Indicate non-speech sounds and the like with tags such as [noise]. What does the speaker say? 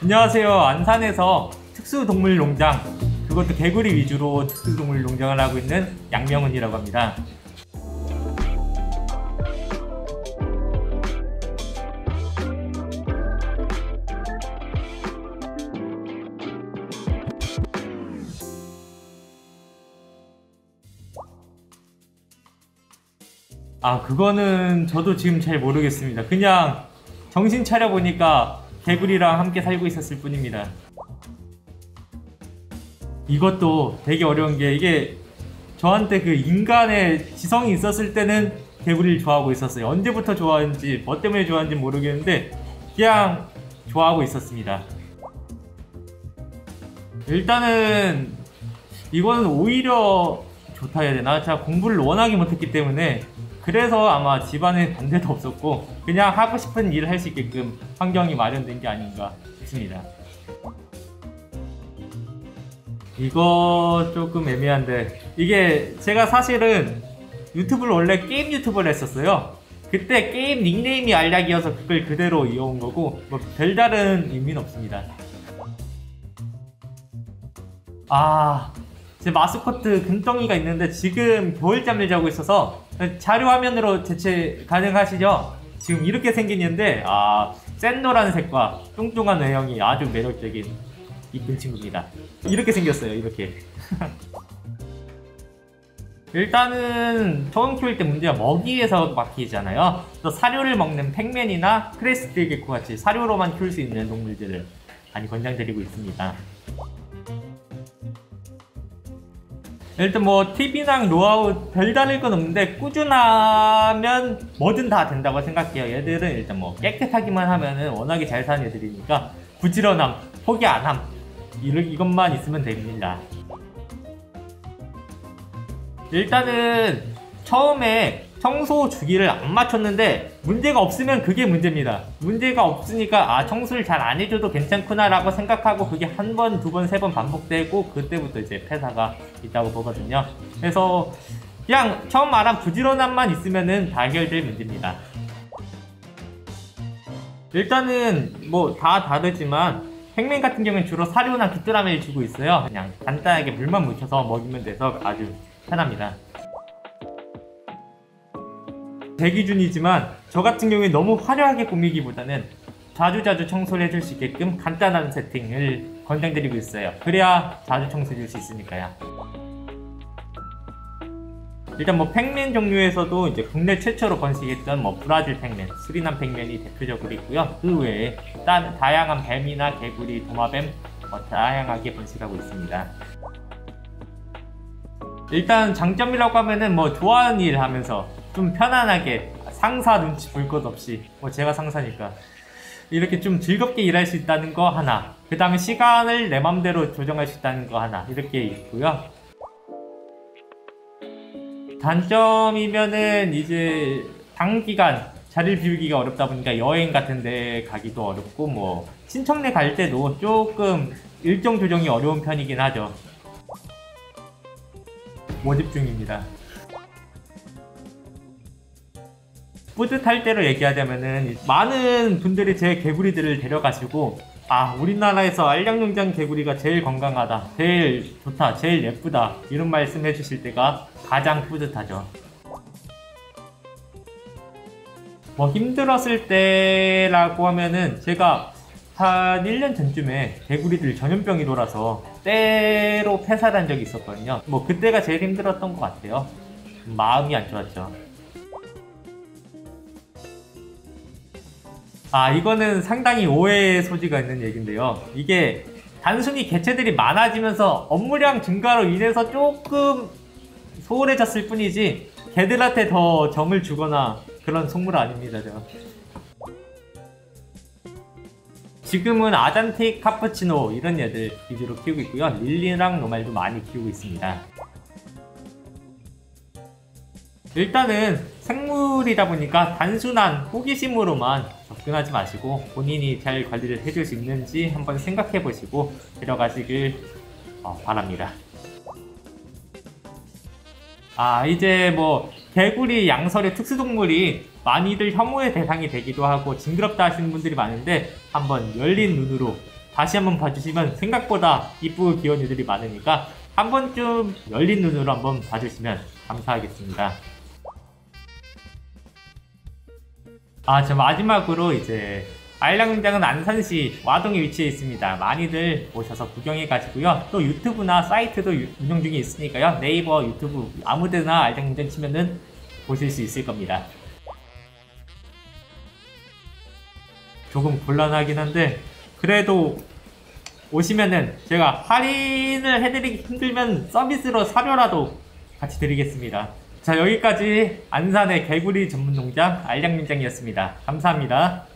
안녕하세요. 안산에서 특수동물 농장, 그것도 개구리 위주로 특수동물 농장을 하고 있는 양명은이라고 합니다. 아, 그거는 저도 지금 잘 모르겠습니다. 그냥 정신 차려 보니까 개구리랑 함께 살고 있었을 뿐입니다. 이것도 되게 어려운 게 이게 저한테 그 인간의 지성이 있었을 때는 개구리를 좋아하고 있었어요. 언제부터 좋아하는지, 뭐 때문에 좋아하는지 모르겠는데 그냥 좋아하고 있었습니다. 일단은 이거는 오히려 좋다 해야 되나? 제가 공부를 워낙에 못했기 때문에 그래서 아마 집안에 반대도 없었고 그냥 하고 싶은 일을 할 수 있게끔 환경이 마련된 게 아닌가 싶습니다. 이거 조금 애매한데 이게 제가 사실은 유튜브를 원래 게임 유튜브를 했었어요. 그때 게임 닉네임이 알약이어서 그걸 그대로 이어온 거고 뭐 별다른 의미는 없습니다. 아, 제 마스코트 금덩이가 있는데 지금 겨울잠을 자고 있어서 자료 화면으로 대체 가능하시죠? 지금 이렇게 생겼는데 아, 샛노란색과 뚱뚱한 외형이 아주 매력적인 이쁜 친구입니다. 이렇게 생겼어요. 이렇게. [laughs] 일단은 처음 키울 때 문제가 먹이에서 막히잖아요. 또 사료를 먹는 Pacman이나 crested gecko 같이 사료로만 키울 수 있는 동물들을 많이 권장드리고 있습니다. 일단 뭐 팁이랑 노하우 별다를 건 없는데 꾸준하면 뭐든 다 된다고 생각해요. 얘들은 일단 뭐 깨끗하기만 하면은 워낙에 잘 사는 애들이니까 부지런함, 포기 안함 이것만 있으면 됩니다. 일단은 처음에 청소 주기를 안 맞췄는데 문제가 없으면 그게 문제입니다. 문제가 없으니까 아 청소를 잘 안 해줘도 괜찮구나 라고 생각하고 그게 한 번, 두 번, 세 번 반복되고 그때부터 이제 폐사가 있다고 보거든요. 그래서 그냥 처음 말한 부지런함만 있으면은 다 해결될 문제입니다. 일단은 뭐 다 다르지만 팽맨 같은 경우는 주로 사료나 귀뚜라미를 주고 있어요. 그냥 간단하게 물만 묻혀서 먹이면 돼서 아주 편합니다. 제 기준이지만 저 같은 경우에 너무 화려하게 꾸미기보다는 자주자주 청소를 해줄 수 있게끔 간단한 세팅을 권장드리고 있어요. 그래야 자주 청소해 줄 수 있으니까요. 일단 뭐 팽맨 종류에서도 이제 국내 최초로 번식했던 뭐 브라질 팽맨, 수리남 팽맨이 대표적으로 있고요. 그 외에 다, 다양한 뱀이나 개구리, 도마뱀 뭐 다양하게 번식하고 있습니다. 일단 장점이라고 하면은 뭐 좋아하는 일 하면서 좀 편안하게 상사 눈치 볼 것 없이 뭐 제가 상사니까. 이렇게 좀 즐겁게 일할 수 있다는 거 하나 그 다음에 시간을 내 맘대로 조정할 수 있다는 거 하나 이렇게 있고요. 단점이면은 이제 단기간 자리를 비우기가 어렵다 보니까 여행 같은 데 가기도 어렵고 뭐 신청내 갈 때도 조금 일정 조정이 어려운 편이긴 하죠. 모집 중입니다 뿌듯할 대로 얘기하자면은 많은 분들이 제 개구리들을 데려가시고 아 우리나라에서 알약농장 개구리가 제일 건강하다 제일 좋다 제일 예쁘다 이런 말씀 해주실 때가 가장 뿌듯하죠. 뭐 힘들었을 때라고 하면은 제가 한 1년 전쯤에 개구리들 전염병이 돌아서 때로 폐사한 적이 있었거든요. 뭐 그때가 제일 힘들었던 것 같아요. 마음이 안 좋았죠 아 이거는 상당히 오해의 소지가 있는 얘기인데요. 이게 단순히 개체들이 많아지면서 업무량 증가로 인해서 조금 소홀해졌을 뿐이지 개들한테 더 정을 주거나 그런 속물 아닙니다 제가. 지금은 아잔틱 카푸치노 이런 애들 위주로 키우고 있고요. 릴리랑 노말도 많이 키우고 있습니다. 일단은 생물이다 보니까 단순한 호기심으로만 접근하지 마시고 본인이 잘 관리를 해줄 수 있는지 한번 생각해 보시고 들어가시길 어, 바랍니다. 아 이제 뭐 개구리, 양서류 특수동물이 많이들 혐오의 대상이 되기도 하고 징그럽다 하시는 분들이 많은데 한번 열린 눈으로 다시 한번 봐주시면 생각보다 이쁘고 귀여운 애들이 많으니까 한 번쯤 열린 눈으로 한번 봐주시면 감사하겠습니다. 아, 저 마지막으로 이제 알량장은 안산시 와동에 위치해 있습니다. 많이들 오셔서 구경해 가지고요. 또 유튜브나 사이트도 유- 운영 중에 있으니까요. 네이버, 유튜브 아무데나 알량장 치면은 보실 수 있을 겁니다. 조금 곤란하긴 한데 그래도 오시면은 제가 할인을 해드리기 힘들면 서비스로 사료라도 같이 드리겠습니다. 자 여기까지 안산의 개구리 전문 농장 알량림장이었습니다. 감사합니다.